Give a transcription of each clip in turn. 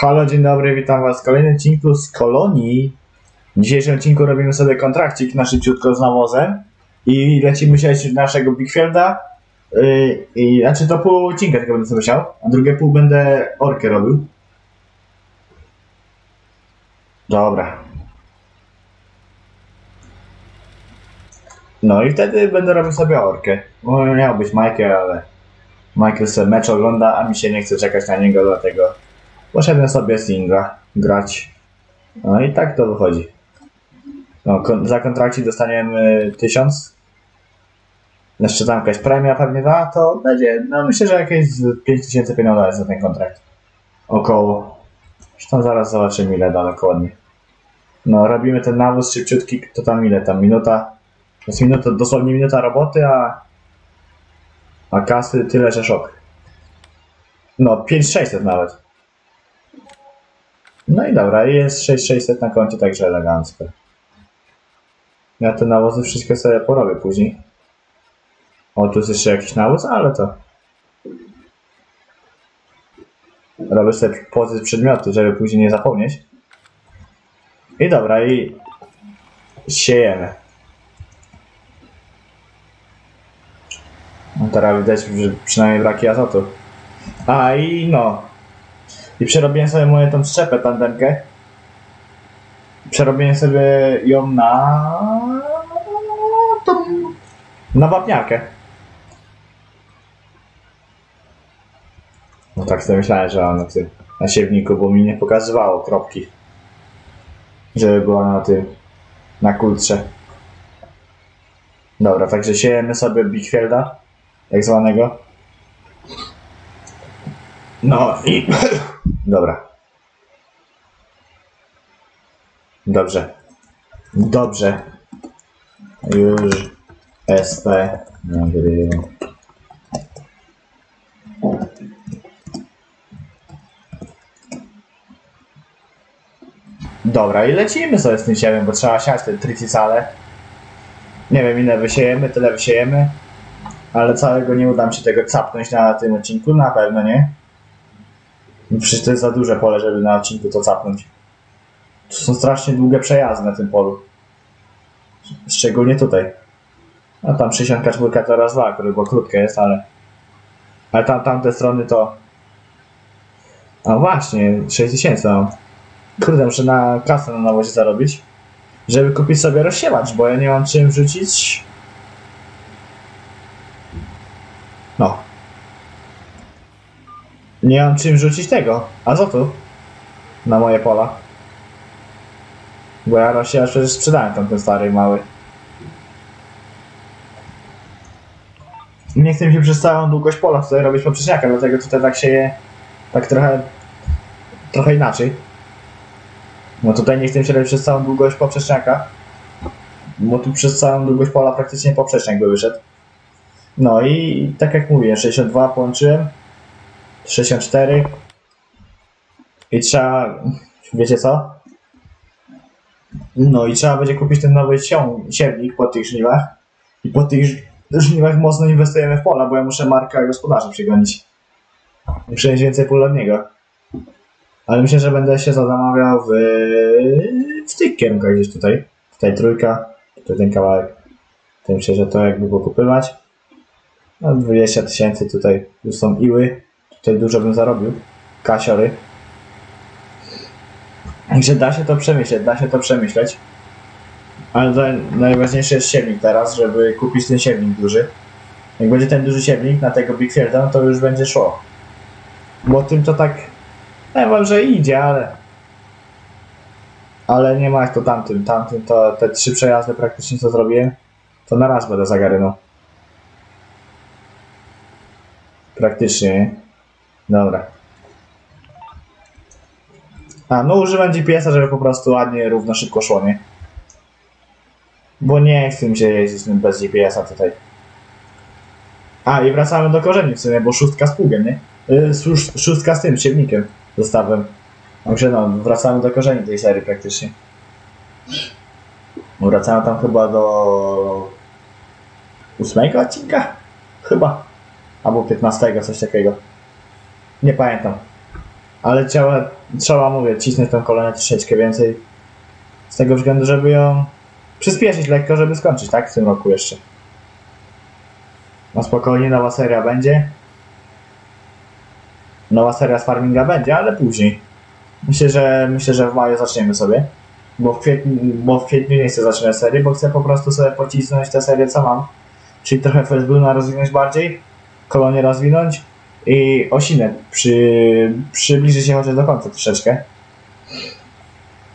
Halo, dzień dobry, witam was w kolejnym odcinku z Kolonii. W dzisiejszym odcinku robimy sobie kontrakcik na szybciutko z nawozem i lecimy się do naszego Bigfielda. Yy, i, znaczy to pół odcinka tylko będę sobie siał, a drugie pół będę orkę robił. Dobra. No i wtedy będę robił sobie orkę. Bo miał być Michael, ale Michael sobie mecz ogląda, a mi się nie chce czekać na niego, dlatego poszedłem sobie singla grać. No i tak to wychodzi. No, kon- za kontrakcik dostaniemy 1000. Jeszcze tam jakaś premia pewnie da, to będzie, no myślę, że jakieś z 5000 pieniędzy za ten kontrakt. Około. Zresztą zaraz zobaczymy ile da dokładnie. No, robimy ten nawóz szybciutki, to tam ile tam, minuta. To jest minuta, dosłownie minuta roboty, a a kasy tyle, że szok. No, 5600 nawet. No i dobra, jest 6600 na koncie, także elegancko. Ja te nawozy wszystkie sobie porobię później. O, tu jest jeszcze jakiś nawóz, ale to... Robię sobie pozy przedmioty, żeby później nie zapomnieć. I dobra, i... Siejemy. No teraz widać, że przynajmniej braki azotu. A i no. I przerobiłem sobie moją tą szczepę tandemkę. Przerobiłem sobie ją na... tą... na wapniarkę. No tak sobie myślałem, że ona na tym, na siewniku, bo mi nie pokazywało kropki. Żeby była na tym, na kultrze. Dobra, także siejemy sobie Bigfielda tak zwanego. No i. Dobra. Dobrze. Dobrze. Już SP nagrywa. Dobra, i lecimy sobie z tym siewem, bo trzeba siać te triticale. Nie wiem ile wysiejemy, tyle wysiejemy. Ale całego nie uda mi się tego capnąć na tym odcinku, na pewno nie. Przecież to jest za duże pole, żeby na odcinku to capnąć. To są strasznie długie przejazdy na tym polu. Szczególnie tutaj. A tam 64 to raz dwa, które było krótkie jest, ale... Ale tam, tamte strony to... A właśnie, 6000 mam. Kurde, muszę na kasę na nawozie zarobić. Żeby kupić sobie rozsiewacz, bo ja nie mam czym wrzucić No. Nie mam czym rzucić tego, azotu na moje pola. Bo ja rośnie aż przecież sprzedałem tamten stary mały. Nie chcę się przez całą długość pola tutaj robić poprzeczniaka, dlatego tutaj tak się je tak trochę trochę inaczej. No tutaj nie chcę się robić przez całą długość poprzeczniaka. Bo tu przez całą długość pola praktycznie poprzeczniak by wyszedł. No i tak jak mówię, 62 połączyłem, 64 i trzeba, wiecie co? No i trzeba będzie kupić ten nowy siewnik po tych żniwach i po tych żniwach mocno inwestujemy w pola, bo ja muszę marka gospodarza przygonić. Muszę mieć więcej pól od niego. Ale myślę, że będę się zamawiał w, w tych kierunkach gdzieś tutaj. Tutaj trójka, tutaj ten kawałek. To myślę, że to jakby pokupywać. No 20 tysięcy tutaj już są iły. Tutaj dużo bym zarobił. Kasiory. Także da się to przemyśleć, da się to przemyśleć. Ale to najważniejszy jest siewnik teraz, żeby kupić ten siewnik duży. Jak będzie ten duży siewnik na tego Bigfielda, no to już będzie szło. Bo tym to tak, ja wiem, że idzie, ale ale nie ma jak to tamtym. Tamtym to te trzy przejazdy praktycznie co zrobiłem, to na raz będę zagarynął. Praktycznie, nie? Dobra. A, no używam GPS-a, żeby po prostu ładnie, równo, szybko szło, nie? Bo nie chcę się jeździć bez GPS-a tutaj. A, i wracamy do korzeni w sumie, bo szóstka z pługiem, nie? Yy, szóst- szóstka z tym, siewnikiem, zestawem. Także no, wracamy do korzeni tej serii praktycznie. Wracamy tam chyba do... ósmego odcinka? Chyba. Albo 15, coś takiego. Nie pamiętam. Ale trzeba, trzeba mówię, cisnąć tą kolonę troszeczkę więcej. Z tego względu, żeby ją przyspieszyć lekko, żeby skończyć, tak? W tym roku jeszcze. No spokojnie, nowa seria będzie. Nowa seria z farminga będzie, ale później. Myślę, że myślę, że w maju zaczniemy sobie. Bo w kwietniu, bo w kwietniu nie chcę zaczynać serii, bo chcę po prostu sobie pocisnąć tę serię, co mam. Czyli trochę Facebooka rozwinąć bardziej, kolonię rozwinąć i osinę przy, przybliżyć się chociaż do końca troszeczkę.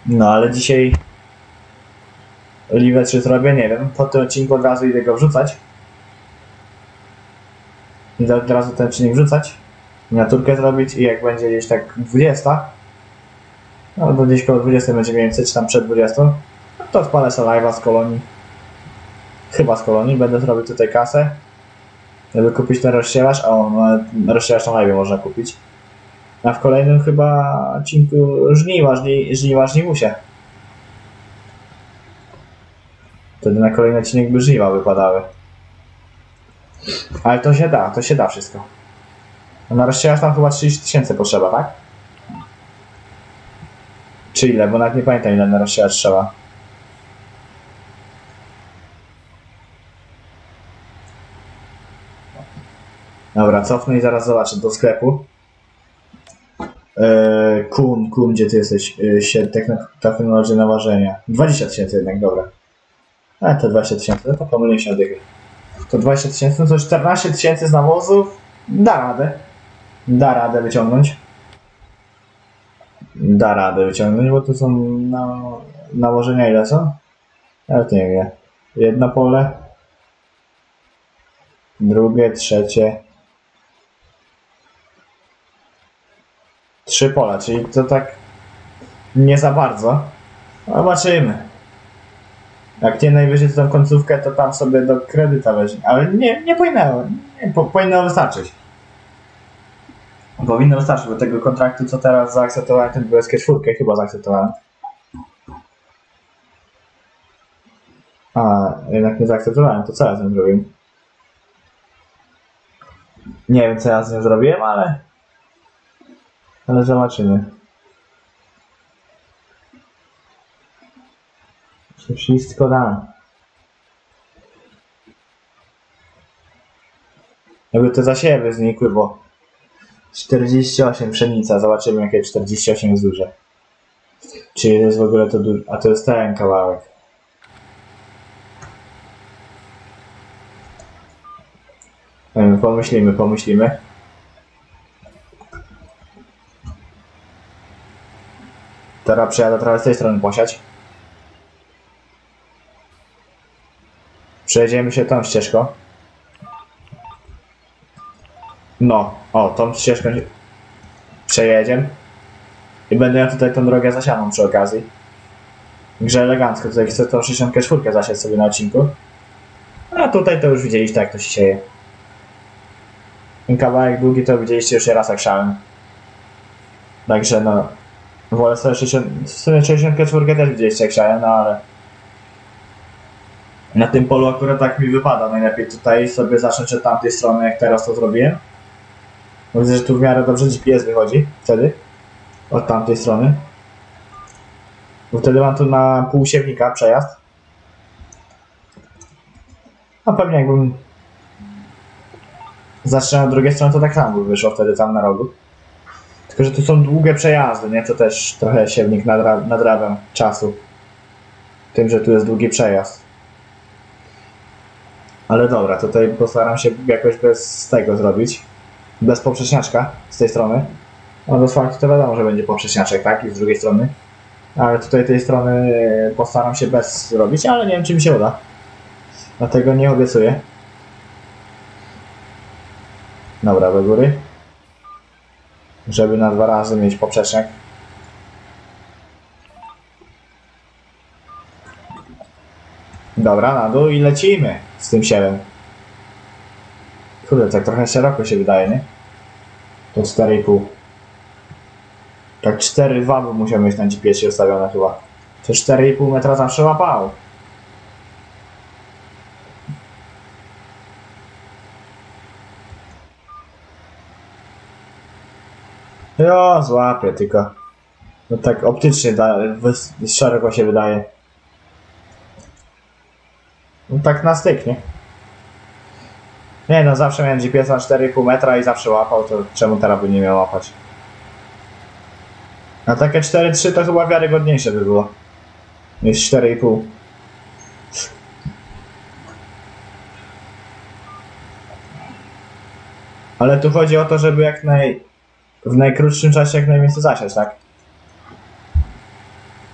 No ale dzisiaj Liwę czy zrobię, nie wiem. Po tym odcinku od razu idę go wrzucać. Idę od razu ten czynnik wrzucać. Miniaturkę zrobić i jak będzie gdzieś tak 20, albo gdzieś koło 20 będzie mniej więcej, czy tam przed 20, to odpalę sobie live'a z kolonii. Chyba z kolonii, będę zrobił tutaj kasę. Żeby kupić ten rozścielacz, a on rozścielacz na można kupić. A w kolejnym chyba odcinku żniwa, żni, żniwa, żniwusie. Wtedy na kolejny odcinek by żniwa wypadały. Ale to się da, to się da wszystko. Na rozścielacz tam chyba 30 tysięcy potrzeba, tak? Czy ile? Bo nawet nie pamiętam ile na rozścielacz trzeba. Dobra, cofnę i zaraz zobaczę do sklepu. Eee, kun, kun, gdzie ty jesteś? Eee, się- techno- technologia naważenia. 20 tysięcy jednak, dobra. A, to 20 tysięcy, no to pomyliłem się dychy. To 20 tysięcy, no to 14 tysięcy z nawozów da radę. Da radę wyciągnąć. Da radę wyciągnąć, bo tu są na, nałożenia ile są? Ale to nie wiem. Jedno pole. Drugie, trzecie. Trzy pola, czyli to tak nie za bardzo. Zobaczymy. Jak nie najwyżej tą końcówkę, to tam sobie do kredyta weźmie. Ale nie, nie powinno, nie, po, powinno wystarczyć. Powinno wystarczyć, bo tego kontraktu, co teraz zaakceptowałem, ten BSK 4 chyba zaakceptowałem. A, jednak nie zaakceptowałem, to co ja z nim zrobiłem? Nie wiem, co ja z nim zrobiłem, ale... Ale zobaczymy. Się wszystko da. Jakby te zasiewy znikły, bo 48 pszenica, zobaczymy jakie 48 jest duże. Czy jest w ogóle to duże, a to jest ten kawałek. Pomyślimy, pomyślimy. Teraz przejadę trochę z tej strony posiać. Przejedziemy się tą ścieżką. No, o, tą ścieżką przejedziemy. I będę miał tutaj tą drogę zasianą przy okazji. Grze elegancko, tutaj chcę tą 64 zasiać sobie na odcinku. A tutaj to już widzieliście jak to się sieje. Ten kawałek długi to widzieliście już raz jak szałem. Także no, wolę sobie 60, w sumie 64 też widzieliście jak szałem, no ale na tym polu akurat tak mi wypada. Najlepiej tutaj sobie zacząć od tamtej strony, jak teraz to zrobiłem. Widzę, że tu w miarę dobrze GPS wychodzi wtedy. Od tamtej strony. Bo wtedy mam tu na pół siewnika przejazd. A pewnie jakbym zaczynał od drugiej strony, to tak samo by wyszło wtedy tam na rogu. Tylko, że tu są długie przejazdy, nie? To też trochę siewnik nadra- nadrabiam czasu. Tym, że tu jest długi przejazd. Ale dobra, tutaj postaram się jakoś bez tego zrobić. Bez poprzeczniaczka z tej strony. No do asfaltu to wiadomo, że będzie poprzeczniaczek, tak? I z drugiej strony. Ale tutaj tej strony postaram się bez zrobić, ale nie wiem czy mi się uda. Dlatego nie obiecuję. Dobra, do góry. Żeby na dwa razy mieć poprzeczniak. Dobra, na dół i lecimy z tym siewem. Kurde, tak trochę szeroko się wydaje, nie? To 4,5. Tak 4,2 by musiał mieć na GPS ustawione chyba. To 4,5 metra zawsze łapało. Jo, złapię, tylko... No tak optycznie da, szeroko się wydaje. No tak na styk, nie? Nie no, zawsze miałem GPS na 4,5 metra i zawsze łapał, to czemu teraz by nie miał łapać? A takie 4,3 to chyba wiarygodniejsze by było. Niż 4,5. Ale tu chodzi o to, żeby jak naj... w najkrótszym czasie jak najwięcej zasiać, tak?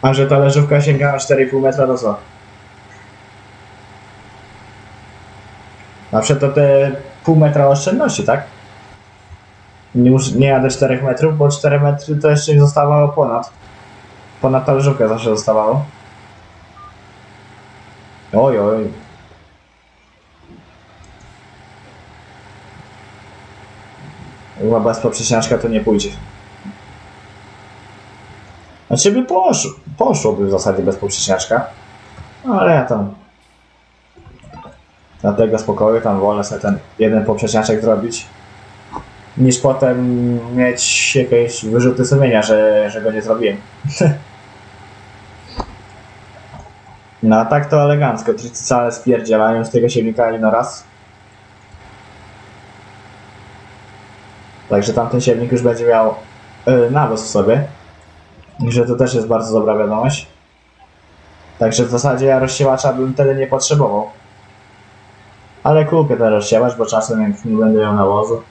A że ta leżówka sięga na 4,5 metra to co? Zawsze to te pół metra oszczędności, tak? Nie, mus, nie jadę 4 metrów, bo 4 metry to jeszcze mi zostawało ponad. Ponad ta leżówka zawsze zostawało. Oj, oj. Chyba bez poprzeczniaczka to nie pójdzie. Znaczy by poszło, poszłoby w zasadzie bez poprzeczniaczka. Ale ja tam... Dlatego spokoju tam wolę sobie ten jeden poprzeczniaczek zrobić. Niż potem mieć jakieś wyrzuty sumienia, że, że go nie zrobiłem. No a tak to elegancko. Trycycale spierdzielają z tego silnika ino raz. Także tamten silnik już będzie miał yy, nawóz w sobie. I że to też jest bardzo dobra wiadomość. Także w zasadzie ja rozsiewacza bym wtedy nie potrzebował. Ale kupię ten rozsiewacz, bo czasem jak nie będę miał nawozu.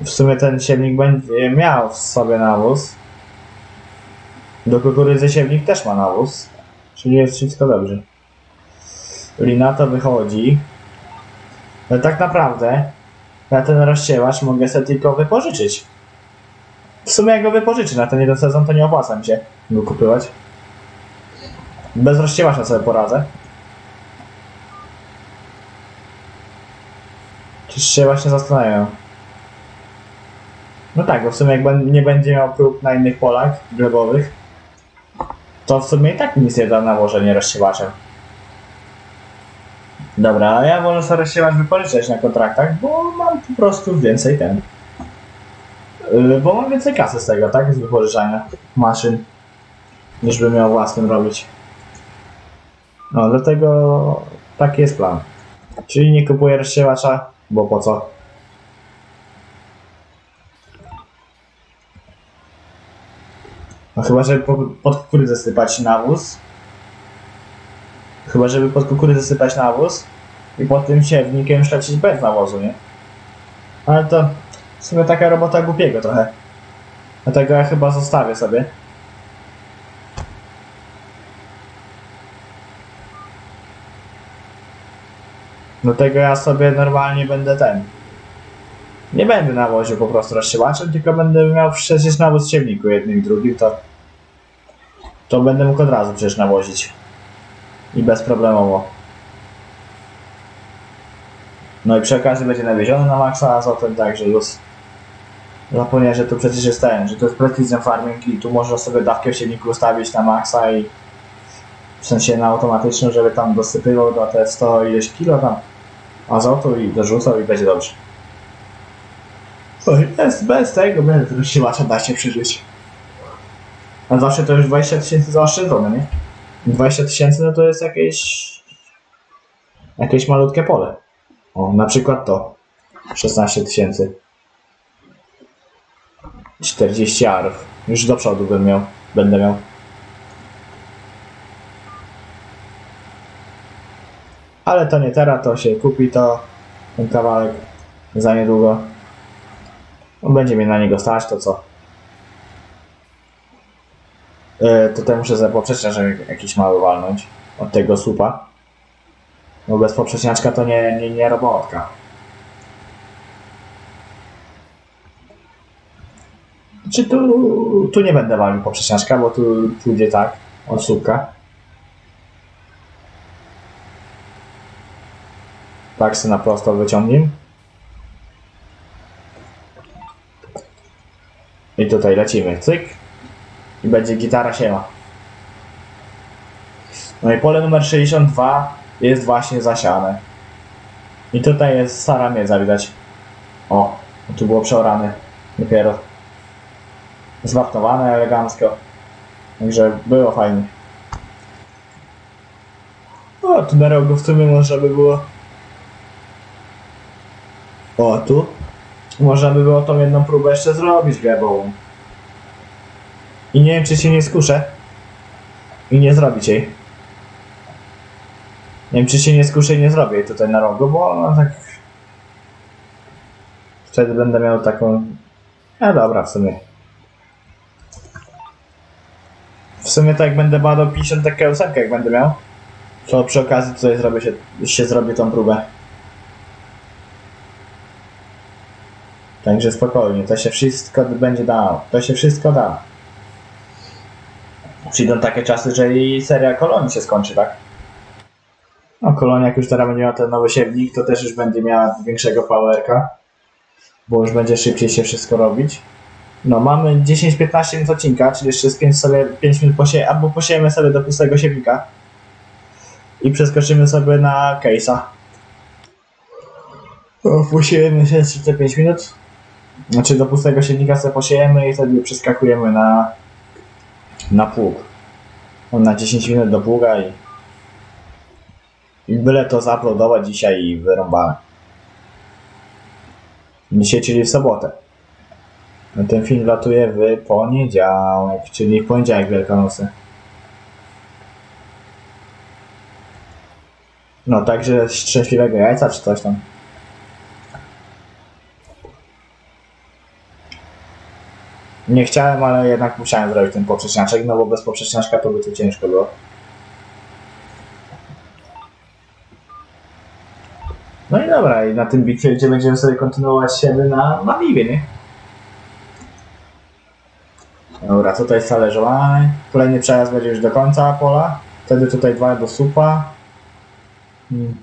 W sumie ten siewnik będzie miał w sobie nawóz. Do kukurydzy siewnik też ma nawóz. Czyli jest wszystko dobrze. Lina to wychodzi. Ale tak naprawdę ja ten rozsiewacz mogę sobie tylko wypożyczyć. W sumie jak go wypożyczę na ten jeden sezon, to nie opłaca mi się go kupywać. Bez rozsiewacza sobie poradzę. Czyż się właśnie zastanawiam. No tak, bo w sumie jak nie będzie miał prób na innych polach glebowych, to w sumie i tak nic nie da nałożenie rozsiewaczem. Dobra, a ja wolę sobie rozsiewacz wypożyczać na kontraktach, bo mam po prostu więcej ten. Yy, bo mam więcej kasy z tego, tak? Z wypożyczania maszyn, niż bym miał własnym robić. No, dlatego taki jest plan. Czyli nie kupuję rozsiewacza, bo po co? No chyba, żeby po, pod kukurydzę sypać nawóz. Chyba, żeby pod kukurydzę sypać nawóz i pod tym siewnikiem szlecić bez nawozu, nie? Ale to w sumie taka robota głupiego trochę. Dlatego ja chyba zostawię sobie. Dlatego ja sobie normalnie będę ten. Nie będę nawoził po prostu rozsiłaczem, tylko będę miał przecież nawóz w siewniku jednym i drugim, to to będę mógł od razu przecież nawozić. I bezproblemowo. No i przy okazji będzie nawieziony na maksa azotem, także luz. Zapomniałem, że tu przecież jest ten, że to jest precision farming i tu można sobie dawkę w siewniku ustawić na maksa i w sensie na automatyczną, żeby tam dosypywał do te 100 ileś kilo tam azotu i dorzucał i będzie dobrze. Oj, bez, bez tego będę rozsiłacza da się przeżyć. A zawsze to już 20 tysięcy zaoszczędzone, nie? 20 tysięcy no to jest jakieś jakieś malutkie pole. O, na przykład to. 16 tysięcy. 40 arów. Już do przodu bym miał. Będę miał. Ale to nie teraz, to się kupi to ten kawałek za niedługo. Będzie mnie na niego stać, to co? Yy, tutaj muszę za poprzeczniaczek jakiś mały walnąć od tego słupa. Bo bez poprzeczniaczka to nie, nie, nie robotka. Czy tu, tu nie będę walił poprzeczniaczka, bo tu pójdzie tak, od słupka. Tak się na prosto wyciągnij. I tutaj lecimy, cyk. I będzie gitara siema. No i pole numer 62 jest właśnie zasiane. I tutaj jest stara miedza widać. O, tu było przeorane dopiero. Zwapnowane elegancko. Także było fajnie. O, tu na rogu w sumie można by było... O, tu? Można by było tą jedną próbę jeszcze zrobić glebową. I nie wiem, czy się nie skuszę. I nie zrobić jej. Nie wiem, czy się nie skuszę i nie zrobię jej tutaj na rogu, bo no tak... Wtedy będę miał taką... A dobra, w sumie. W sumie tak jak będę badał 50 takie ósemkę jak będę miał, to przy okazji tutaj zrobię się, się zrobię tą próbę. Także spokojnie, to się wszystko będzie dało. To się wszystko da. Przyjdą takie czasy, że i seria kolonii się skończy, tak? No kolonia jak już teraz będzie miała ten nowy siewnik, to też już będzie miała większego powerka. Bo już będzie szybciej się wszystko robić. No mamy 10-15 minut odcinka, czyli jeszcze z 5, sobie, 5 minut posie albo posiejemy sobie do pustego siewnika. I przeskoczymy sobie na case'a. Posiejemy się jeszcze te 5 minut. Znaczy do pustego siewnika sobie posiejemy i wtedy przeskakujemy na na pług. On na 10 minut do pługa i i byle to zaplodować dzisiaj i wyrąbane. Dzisiaj, czyli w sobotę. No ten film latuje w poniedziałek, czyli w poniedziałek Wielkanocy. No, także szczęśliwego jajca czy coś tam. Nie chciałem, ale jednak musiałem zrobić ten poprzeczniaczek, no bo bez poprzeczniaczka to by tu ciężko było. No i dobra, i na tym bitwie będziemy sobie kontynuować siebie na, na Liwie, nie? Dobra, tutaj jest talerzowane. Kolejny przejazd będzie już do końca pola. Wtedy tutaj dwa do supa. Hmm.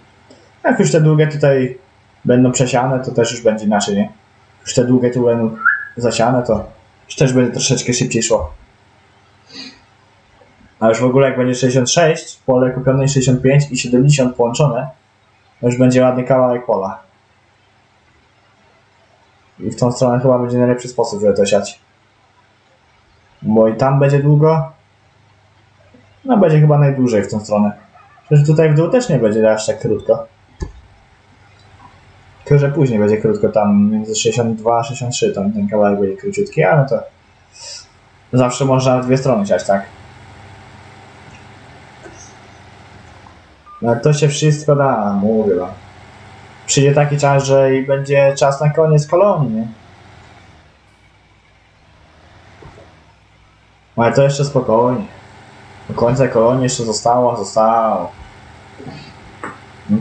Jak już te długie tutaj będą przesiane, to też już będzie inaczej, nie? Już te długie tu będą zasiane, to już też będzie troszeczkę szybciej szło. A już w ogóle jak będzie 66, pole kupione 65 i 70 połączone, to już będzie ładny kawałek pola. I w tą stronę chyba będzie najlepszy sposób, żeby to siać. Bo i tam będzie długo. No będzie chyba najdłużej w tą stronę. Przecież tutaj w dół też nie będzie aż tak krótko. Tylko, że później będzie krótko tam między 62 a 63 tam ten kawałek będzie króciutki, ale to zawsze można dwie strony siać, tak? No to się wszystko da, mówię wam. Przyjdzie taki czas, że i będzie czas na koniec kolonii, nie? Ale to jeszcze spokojnie. Do końca kolonii jeszcze zostało, zostało.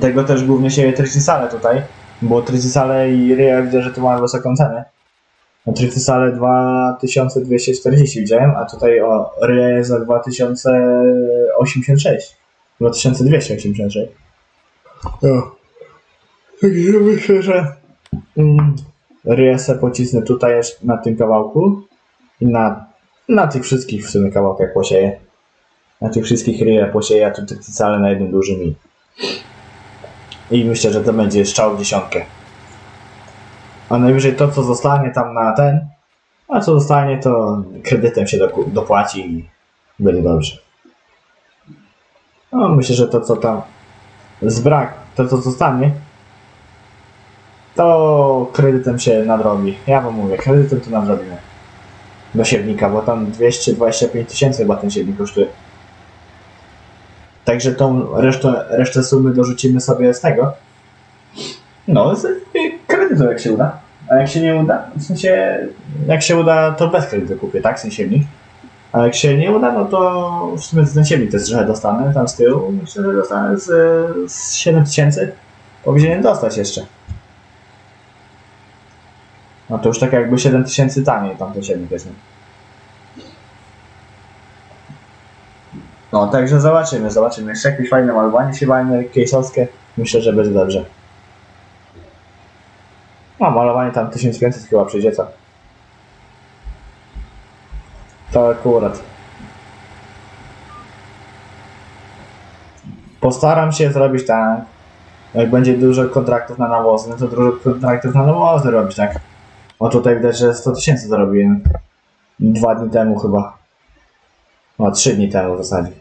Tego też głównie sieje Tricysale tutaj, bo Tricysale i Ria widzę, że tu mają wysoką cenę. No Tricysale 2240 widziałem, a tutaj o Ria jest za 2086. 2286. No. Także myślę, że mm, Ria se pocisnę tutaj na tym kawałku i na, na tych wszystkich w sumie kawałkach posieję. Na tych wszystkich Ria posieję, a tu Tricysale na jednym dużym i i myślę, że to będzie strzał w dziesiątkę. A najwyżej to, co zostanie tam na ten, a co zostanie, to kredytem się dopłaci i będzie dobrze. No, myślę, że to, co tam zbrak, to, co zostanie, to kredytem się nadrobi. Ja wam mówię, kredytem to nadrobimy. Do siewnika, bo tam 225 tysięcy chyba ten siewnik kosztuje. Także tą resztę, resztę sumy dorzucimy sobie z tego. No, z kredytu jak się uda. A jak się nie uda, w sensie, jak się uda, to bez kredytu kupię, tak, ten siewnik. A jak się nie uda, no to w sumie ten siewnik też trochę dostanę tam z tyłu. Myślę, że dostanę z, z 7 tysięcy. Powinienem dostać jeszcze. No to już tak jakby 7 tysięcy taniej tam ten siewnik jest. No, także zobaczymy, zobaczymy. Jeszcze jakieś fajne malowanie się fajne, case'owskie. Myślę, że będzie dobrze. No, malowanie tam 1500 chyba przyjdzie, co? To akurat. Postaram się zrobić tak, jak będzie dużo kontraktów na nawozy, no to dużo kontraktów na nawozy robić, tak? O tutaj widać, że 100 tysięcy zarobiłem. Dwa dni temu chyba. No, trzy dni temu w zasadzie.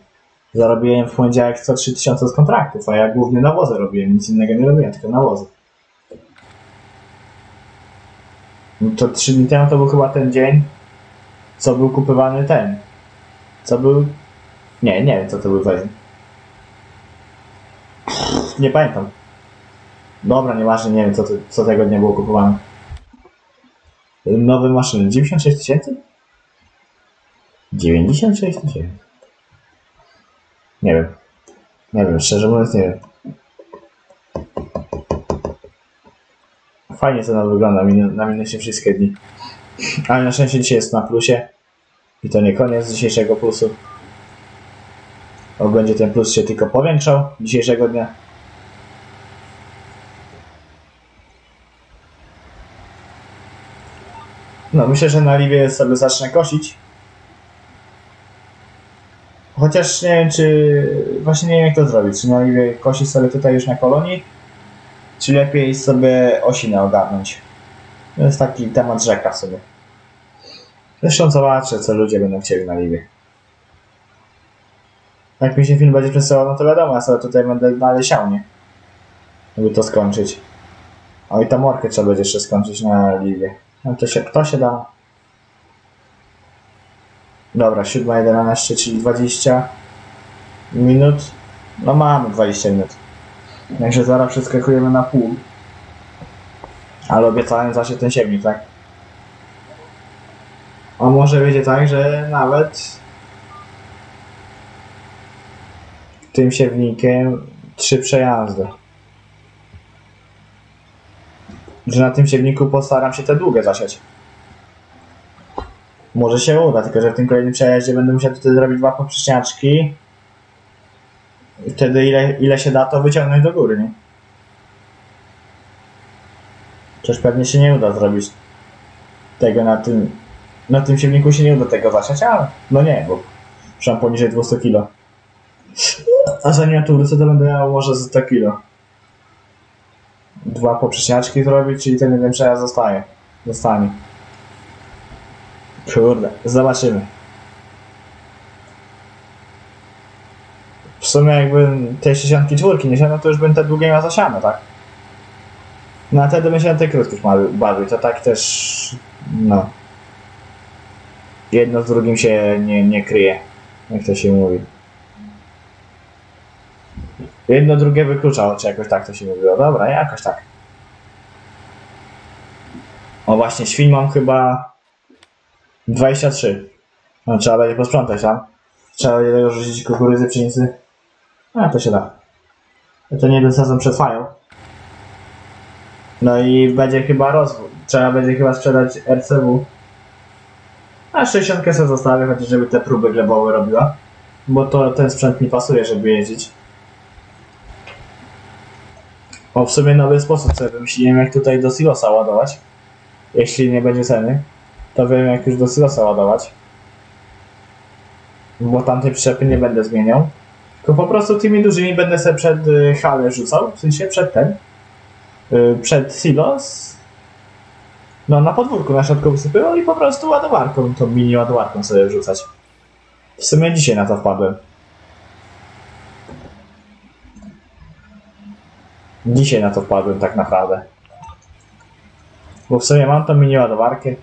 Zarobiłem w poniedziałek 103 tysiące z kontraktów, a ja głównie nawozy robiłem, nic innego nie robiłem, tylko nawozy. No to trzy dni temu to był chyba ten dzień, co był kupywany ten. Co był... Nie, nie wiem co to był dzień. Nie pamiętam. Dobra, nieważne, nie wiem co, co tego dnia było kupowane. Nowe maszyny. 96 tysięcy? 96 tysięcy. Nie wiem. Nie wiem, szczerze mówiąc nie wiem. Fajnie nam wygląda minu- na minusie wszystkie dni. Ale na szczęście dzisiaj jest na plusie. I to nie koniec dzisiejszego plusu. Bo będzie ten plus się tylko powiększał dzisiejszego dnia. No, myślę, że na Liwie sobie zacznę kosić. Chociaż nie wiem, czy... Właśnie nie wiem, jak to zrobić. Czy na Liwie kosić sobie tutaj już na kolonii? Czy lepiej sobie osinę ogarnąć? To jest taki temat rzeka sobie. Zresztą zobaczę, co ludzie będą chcieli na Liwie. Jak mi się film będzie przesyłał, no to wiadomo, ja sobie tutaj będę dalej siał, nie? Żeby to skończyć. O i ta morkę trzeba będzie jeszcze skończyć na Liwie. No to się, to się da. Dobra, 7.11, czyli 20 minut. No mamy 20 minut. Także zaraz przeskakujemy na pół. Ale obiecałem zawsze ten siewnik, tak? A może będzie tak, że nawet tym siewnikiem trzy przejazdy. Że na tym siewniku postaram się te długie zasiać. Może się uda, tylko że w tym kolejnym przejeździe będę musiał tutaj zrobić dwa poprzeczniaczki. Wtedy ile, ile się da, to wyciągnąć do góry, nie? Przecież pewnie się nie uda zrobić tego na tym... Na tym siewniku się nie uda tego zasiać, ale... No nie, bo przynajmniej poniżej 200 kg. A zanim ja tu to będę miał może za 100 kg. Dwa poprzeczniaczki zrobić, czyli ten jeden przejazd zostaje. Zostanie. Kurde, zobaczymy. W sumie jakby tej 64 nie siano, to już bym te długie miał zasiane, tak? No a wtedy bym się na te krótkie bawił, to tak też... No. Jedno z drugim się nie, nie kryje, jak to się mówi. Jedno drugie wykluczało, czy jakoś tak to się mówiło. Dobra, jakoś tak. O właśnie, świń mam chyba 23. No trzeba będzie posprzątać tam. Trzeba będzie rzucić kukurydzy, pszenicy. A to się da. To nie sezon przetrwają. No i będzie chyba rozwój. Trzeba będzie chyba sprzedać RCW. A 60 sobie zostawię, chociaż żeby te próby glebowe robiła. Bo to ten sprzęt mi pasuje, żeby jeździć. O, w sumie nowy sposób sobie wymyśliłem, jak tutaj do silosa ładować. Jeśli nie będzie ceny, to wiem, jak już do silosa ładować. Bo tamtej przyczepy nie będę zmieniał. Tylko po prostu tymi dużymi będę sobie przed y, halę rzucał, w sensie przed ten. Y, przed silos. No, na podwórku na środku wysypywał i po prostu ładowarką, tą mini ładowarką sobie wrzucać. W sumie dzisiaj na to wpadłem. Dzisiaj na to wpadłem tak naprawdę. Bo w sumie mam tą mini ładowarkę.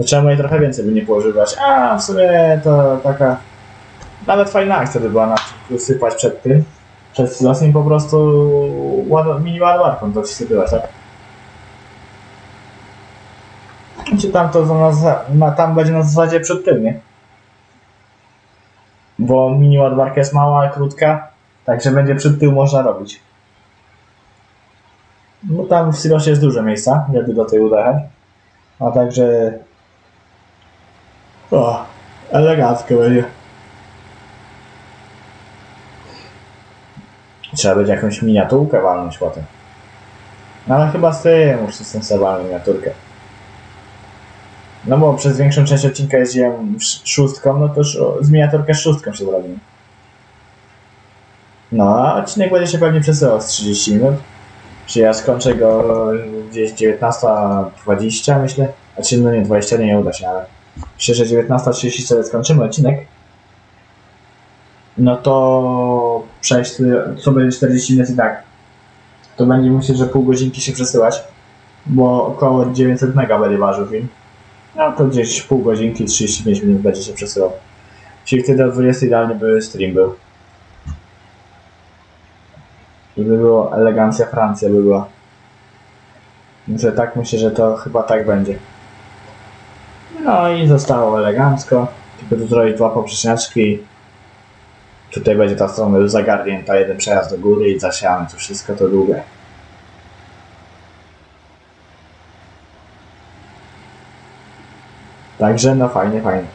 To trzeba jej trochę więcej by nie położywać. A w sumie to taka... Nawet fajna akcja by była na wysypać przed tym. Przed silosem po prostu mini ładowarką to wsypywać, tak? Czy tam to na, za- na, tam będzie na zasadzie przed tym, nie? Bo mini ładowarka jest mała, krótka, także będzie przed tył można robić. No tam w silosie jest dużo miejsca, żeby do tej udechać. A także... O, elegancko będzie. Trzeba będzie jakąś miniaturkę walnąć potem. Ale chyba z tym już jestem miniaturkę. No bo przez większą część odcinka jeździłem sz- szóstką, no to z miniaturkę szóstką się zrobił. No, a odcinek będzie się pewnie przesyłał z 30 minut. Czy ja skończę go gdzieś 19.20 myślę? Znaczy no nie, 20 nie, nie uda się, ale myślę, że 19.30 sobie skończymy odcinek. No to przejść, co będzie 40 minut i tak. To będzie myślę, że pół godzinki się przesyłać, bo około 900 mega będzie ważył film. No to gdzieś pół godzinki, 35 minut będzie się przesyłał. Czyli wtedy o 20 idealnie by stream był. Żeby było elegancja Francja by była. Że tak myślę, że to chyba tak będzie. No i zostało elegancko. Tylko tu zrobić dwa poprzeczniaczki. Tutaj będzie ta strona już zagarnięta, jeden przejazd do góry i zasiamy to wszystko to długie. Także no fajnie, fajnie.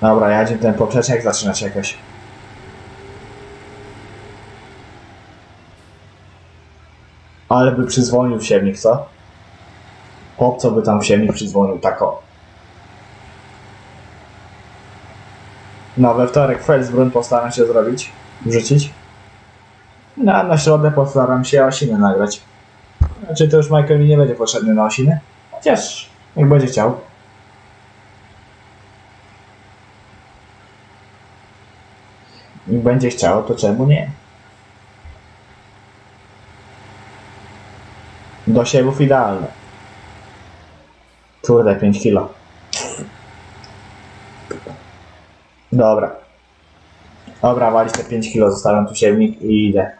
Dobra, jadzie ten poprzeczek, zaczyna się jakoś. Ale by przyzwonił w siewnik, co? Po co by tam w siewnik przyzwonił tako? No, we wtorek Felsbrun postaram się zrobić, wrzucić. No, a na środę postaram się osiny nagrać. Znaczy to już Michael mi nie będzie potrzebny na osiny. Chociaż, jak będzie chciał. Jak będzie chciał, to czemu nie? Do siewów idealne. Kurde, 5 kilo. Dobra. Dobra, walić te 5 kilo, zostawiam tu siewnik i idę.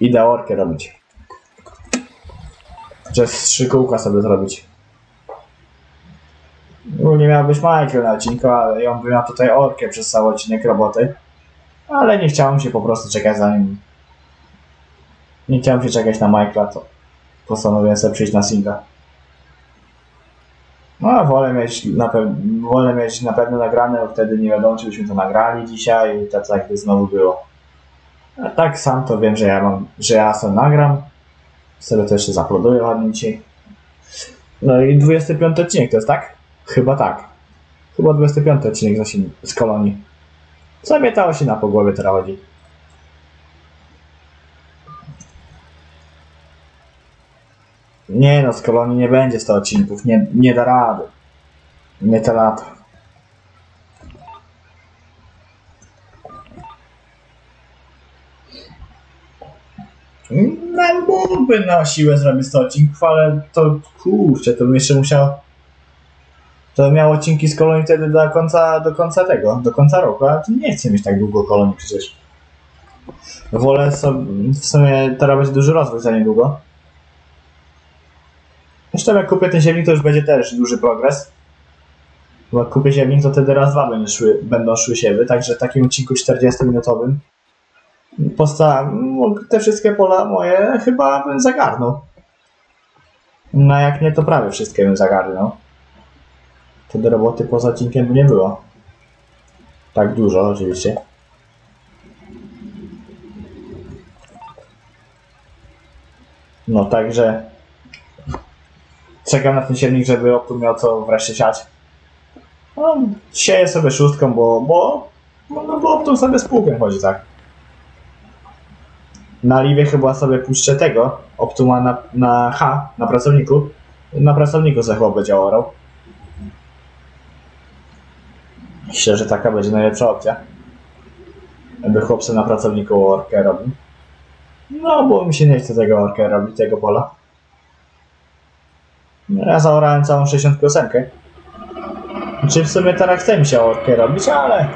Idę orkę robić. Przez trzy kółka sobie zrobić. Ogólnie miał być Michael na odcinku, ale ją by miał tutaj orkę przez cały odcinek roboty. Ale nie chciałem się po prostu czekać za nim. Nie chciałem się czekać na Michaela, to postanowiłem sobie przyjść na singla. No, wolę mieć, na pe- wolę mieć na pewno nagrane, bo wtedy nie wiadomo, czy byśmy to nagrali dzisiaj i tak jakby znowu było. A tak sam to wiem, że ja mam, że ja sobie nagram. Sobie to jeszcze zaploduję ładnie dzisiaj. No i 25 odcinek to jest tak? Chyba tak. Chyba 25 odcinek z, kolonii. Co mnie ta osina po głowie teraz chodzi? Nie no, z kolonii nie będzie 100 odcinków, nie, nie da rady. Nie te lata. No, mógłby na siłę zrobić 100 odcinków, ale to kurczę, to bym jeszcze musiał. To miał odcinki z kolonii wtedy do końca, do końca tego, do końca roku, to nie chcę mieć tak długo kolonii przecież. Wolę sobie, w sumie teraz będzie duży rozwój za niedługo. Zresztą jak kupię ten ziemnik, to już będzie też duży progres. Bo jak kupię ziemnik, to wtedy raz dwa będą szły, będą szły także w takim odcinku 40-minutowym posta te wszystkie pola moje chyba bym zagarnął. No jak nie, to prawie wszystkie bym zagarnął. Wtedy roboty poza odcinkiem by nie było. Tak dużo oczywiście. No także czekam na ten siewnik, żeby Optum miał co wreszcie siać. No, sieję sobie szóstką, bo, bo, no, no, bo Optum sobie z płukiem chodzi, tak. Na Liwie chyba sobie puszczę tego, Optuma na, na H, na pracowniku. Na pracowniku za chłop będzie orał. Myślę, że taka będzie najlepsza opcja. Aby chłopcy na pracowniku orkę robił. No, bo mi się nie chce tego orkę robić, tego pola. Ja zaorałem całą 68. Czy w sumie teraz chce mi się orkę robić, ale...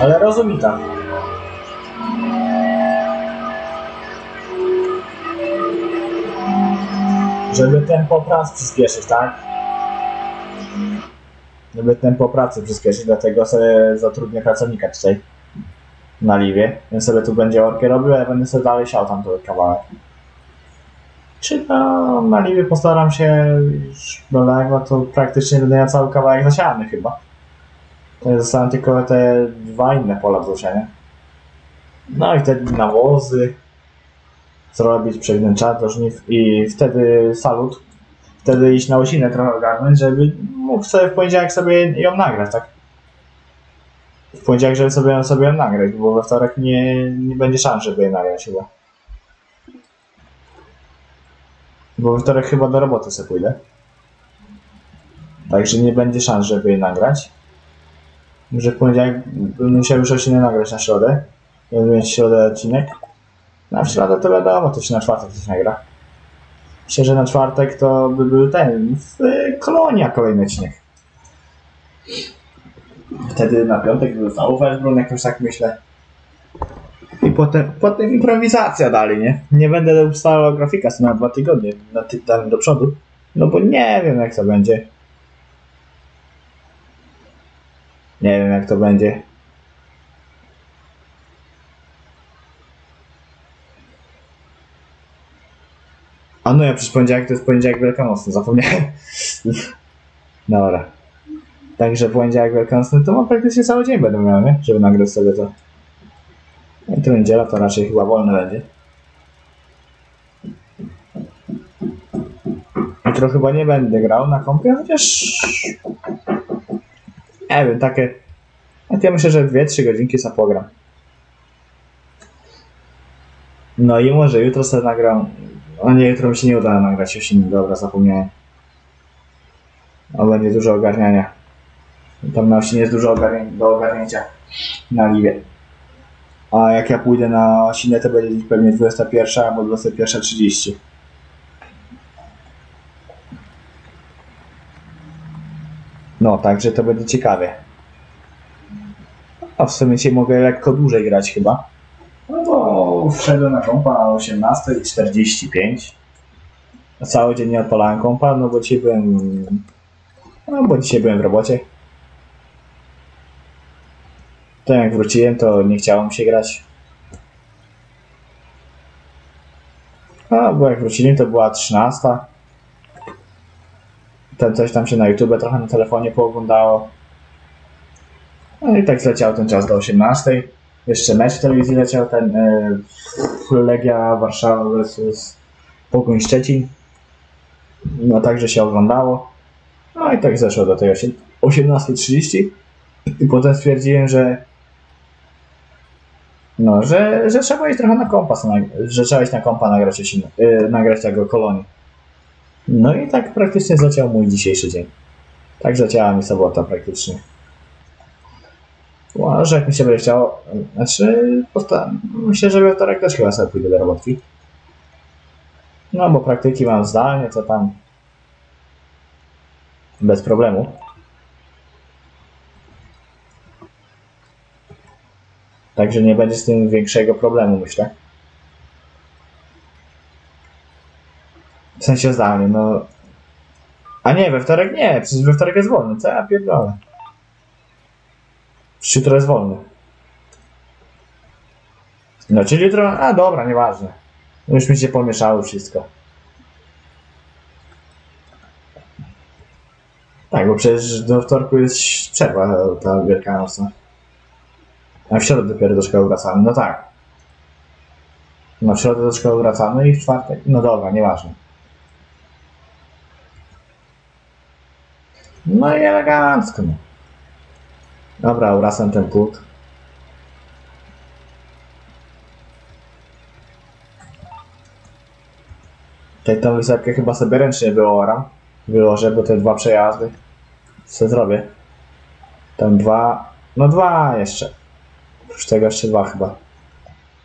Ale rozumita. Żeby tempo prac przyspieszyć, tak? Żeby tempo pracy przyspieszyć, dlatego sobie zatrudnię pracownika tutaj na liwie. Więc sobie tu będzie orkę robił, a ja będę sobie dalej siał tam ten kawałek. Czy no, na liwie postaram się już dolego, to praktycznie będę miał cały kawałek zasiany chyba. To zostaną tylko te dwa inne pola do. No i wtedy nawozy zrobić, przegnęczać do żniw i wtedy salut. Wtedy iść na osinę trochę ogarnąć, żeby mógł sobie w poniedziałek sobie ją nagrać, tak? w poniedziałek, żeby sobie, sobie ją nagrać, bo we wtorek nie, nie będzie szans, żeby je nagrać chyba. Bo wtorek chyba do roboty sobie pójdę. Także nie będzie szans, żeby je nagrać. Może w poniedziałek bym musiał już odcinek nagrać na środę. Będę mieć środę odcinek. Na środę to wiadomo, to się na czwartek coś nagra. Myślę, że na czwartek to by był ten, w y, Kolonia kolejny odcinek. Wtedy na piątek był znowu Westbrun, jakoś tak myślę. I potem, potem improwizacja dalej, nie? Nie będę ustawiał grafika sobie na dwa tygodnie, na ty, dalej do przodu. No bo nie wiem jak to będzie. Nie wiem jak to będzie. A no ja przecież poniedziałek to jest poniedziałek wielkanocny, zapomniałem. Dobra. Także poniedziałek wielkanocny to mam praktycznie cały dzień będę miał, nie? Żeby nagrać sobie to. I niedziela to raczej chyba wolne będzie. Jutro chyba nie będę grał na kompie, chociaż... Nie wiem, takie... Ja myślę, że 2-3 godzinki sobie pogram. No i może jutro sobie nagram... O nie, jutro mi się nie uda nagrać osiem, dobra, zapomniałem. O, będzie dużo ogarniania. Tam na wsi jest dużo do ogarnięcia na liwie. A jak ja pójdę na Osinę, to będzie pewnie 21 albo 21.30. No, także to będzie ciekawie. A w sumie dzisiaj mogę lekko dłużej grać chyba. No bo wszedłem na kompa o 18.45. A Cały dzień nie odpalałem kompa, no bo dzisiaj byłem... No bo dzisiaj byłem w robocie. To jak wróciłem, to nie chciało mi się grać. A, bo jak wróciłem, to była 13. Ten coś tam się na YouTube trochę na telefonie pooglądało. No i tak zleciał ten czas do 18. Jeszcze mecz w telewizji leciał, ten e, Legia Warszawa vs Pogoń Szczecin. No także się oglądało. No i tak zeszło do tej osie- 18.30. I potem stwierdziłem, że no, że, że trzeba iść trochę na kompas, że trzeba iść na kompa nagrać, osin, yy, nagrać tego kolonii. No i tak praktycznie zleciał mój dzisiejszy dzień. Tak zleciała mi sobota praktycznie. Może jak mi się będzie chciało, znaczy myślę, że we wtorek też chyba sobie pójdę do robotki. No bo praktyki mam zdalnie, to tam bez problemu. Także nie będzie z tym większego problemu, myślę. W sensie zdalnie, no. A nie, we wtorek nie, przecież we wtorek jest wolny, co ja pierdolę. Przecież jutro jest wolny. No, czyli jutro, a dobra, nieważne. Już mi się pomieszało wszystko. Tak, bo przecież do wtorku jest przerwa ta wielkanocna. A w środę dopiero do szkoły wracamy, no tak. No w środę do szkoły wracamy i w czwartek, no dobra, nieważne. No i elegancko, no. Dobra, urasam ten płód. Tej tą wysepkę chyba sobie ręcznie wyoram. Wyłożę, bo te dwa przejazdy co zrobię. Tam dwa, no dwa jeszcze. Oprócz tego jeszcze dwa chyba.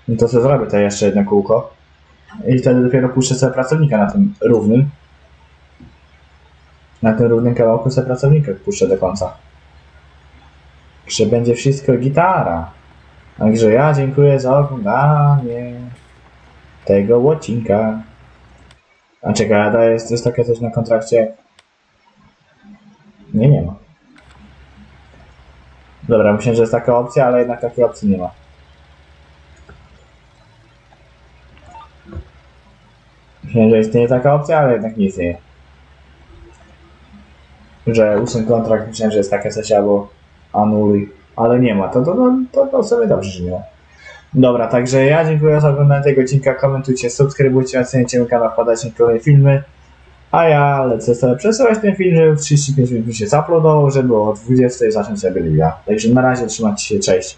No to co zrobię, to jeszcze jedno kółko. I wtedy dopiero puszczę sobie pracownika na tym równym. Na tym równym kawałku sobie pracownika puszczę do końca. Że będzie wszystko gitara. Także ja dziękuję za oglądanie tego odcinka. A czekaj, a jest, jest takie coś na kontrakcie? Nie, nie ma. Dobra, myślę, że jest taka opcja, ale jednak takiej opcji nie ma. Myślę, że istnieje taka opcja, ale jednak nie istnieje. Że usuń kontrakt, myślę, że jest takie coś albo anuluj, ale nie ma. To, to, to, to, to sobie dobrze, że nie ma. Dobra, także ja dziękuję za oglądanie tego odcinka. Komentujcie, subskrybujcie, oceniajcie mój kanał, wpadajcie na kolejne filmy. A ja lecę sobie przesyłać ten film, żeby w 35 minut mi się zaplodował, żeby o 20 zacząć sobie liga. Także na razie trzymajcie się, cześć.